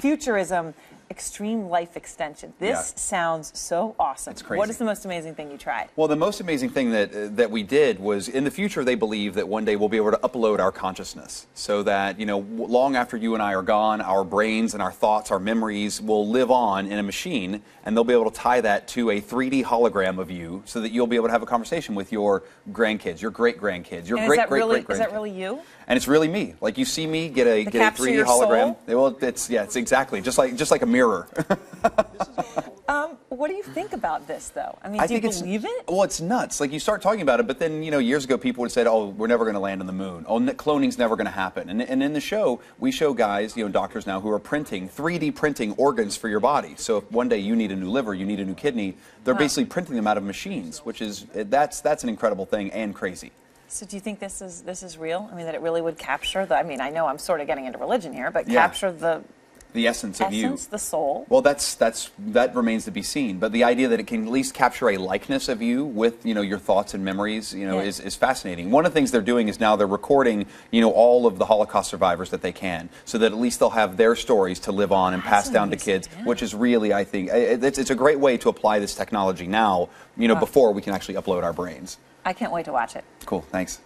futurism, extreme life extension. This Yeah. sounds so awesome. It's crazy. is the most amazing thing you tried? Well, the most amazing thing that uh, that we did was in the future they believe that one day we'll be able to upload our consciousness so that you know long after you and I are gone, our brains and our thoughts, our memories will live on in a machine, and they'll be able to tie that to a 3D hologram of you, so that you'll be able to have a conversation with your grandkids, your great grandkids, your And great great really, great Is that really you? And it's really me. Like you see me get a To get a 3D your hologram. soul? Well, it's yeah, it's exactly just like just like a mirror. Um, what do you think about this, though? I mean, I do you believe it? Well, it's nuts. Like you start talking about it, but then you know years ago people would have said, "Oh, we're never going to land on the moon. Oh, cloning's never going to happen." And, and in the show, we show guys, you know, doctors now who are printing 3D printing organs for your body. So if one day you need a new liver, you need a new kidney, they're basically printing them out of machines, which is that's that's an incredible thing and crazy. So do you think this is this is real? I mean, that it really would capture the? I mean, I know I'm sort of getting into religion here, but Yeah. capture the The essence of you. essence, the soul. Well, that's that's that remains to be seen. But the idea that it can at least capture a likeness of you with you know your thoughts and memories, you know, Yeah. is, is fascinating. One of the things they're doing is now they're recording you know all of the Holocaust survivors that they can, so that at least they'll have their stories to live on and pass That's down to kids, yeah. which is really I think it's, it's a great way to apply this technology now. You know, Wow. before we can actually upload our brains. I can't wait to watch it. Cool. Thanks.